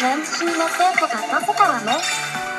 年収のテ成果が出せたわね。